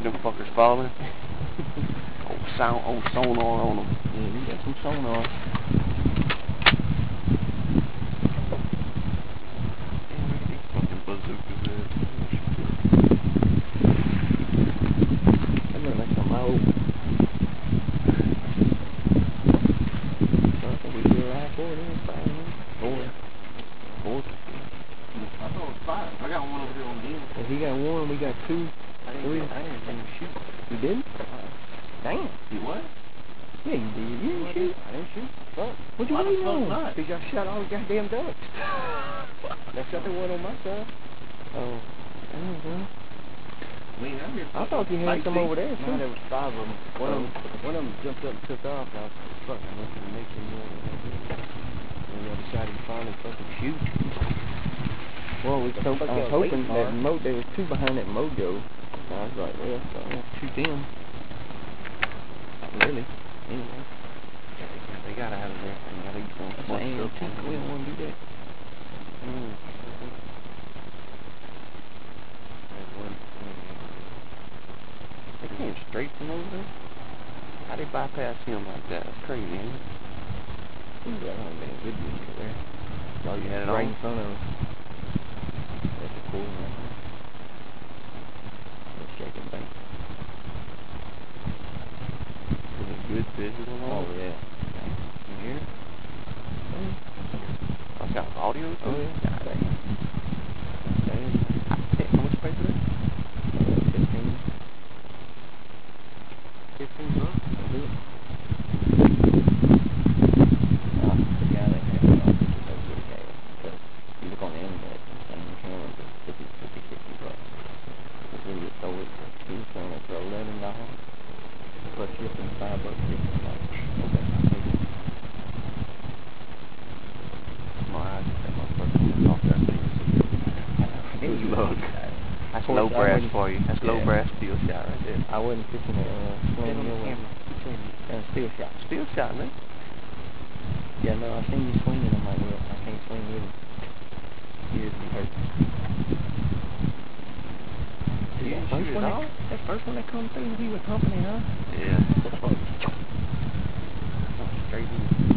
heard them fuckers following? old oh, sound, old sonar on them. Yeah, we got some sonar. Damn, these fucking bazookas there. That look like some old. Something we do right for it is five minutes. Four. Four. I thought it was five. I got one over here on the end. If he got one, we got two. I didn't, Three. I didn't even shoot. You didn't? Uh-uh. Damn. You what? Yeah, you did. You didn't shoot. I didn't shoot. Fuck. What you Why the waiting fuck? Cause y'all shot all the goddamn ducks. That's shot the one on my side. Oh. Damn, bro. I mean, I'm here I thought you had some over there, No, too. there was five of them. One of them, Oh. one of them jumped up and took off. I was like, fuck, I went to the next one. And the other side, he finally fucking shoot. Well, we The so, I was hoping that mo there was two behind that mojo. And I was like, well, so I'll shoot them. Not really. Anyway. They gotta have it there. They gotta eat some That's an stuff. We don't want to do that. Mm. They came straight from over there. How they bypass him like that? That's crazy, ain't it? Ooh, that been a good video there. Oh, you had it right on? in front of us. That's a cool one. Let's shake it back. Was it good on? Oh, yeah. Hear it? Oh, it's got audio too? Oh, yeah. God damn. Damn. Hey, How much you pay for that? Uh, 15. 15 bucks? I'll do it. Uh, the guy that had it, I think he knows what he had. But you look on the internet, the same cameras are 50, 50, 60 bucks. If we would throw it for, he was selling it for eleven dollars. Plus shipping, five bucks shipping. I'm like, okay, I'll take it. My eyes, that motherfucker off that thing. Good Look. That's low brass for you. That's low brass steel shot right there. I wasn't fixing to uh, swing your way. Uh, steel shot. Steel shot, man. Yeah, no, I seen you swinging. I'm like, well, I can't swing with him. Ears be hurt. You that first shoot one that, that first one that come through, we were company, huh? Yeah. Straight in.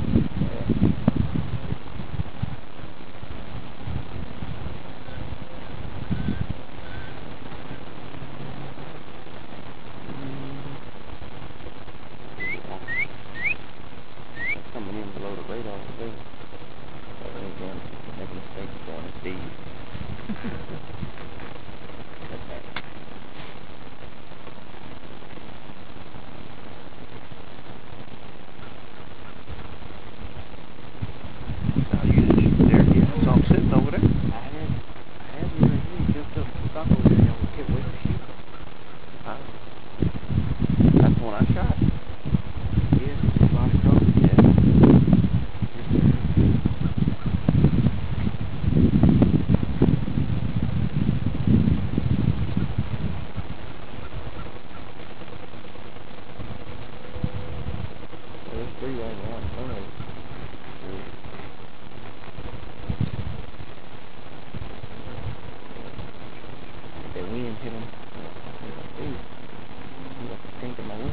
three on one turnover. That wind hit him. He got the stink in my.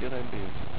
your ambience.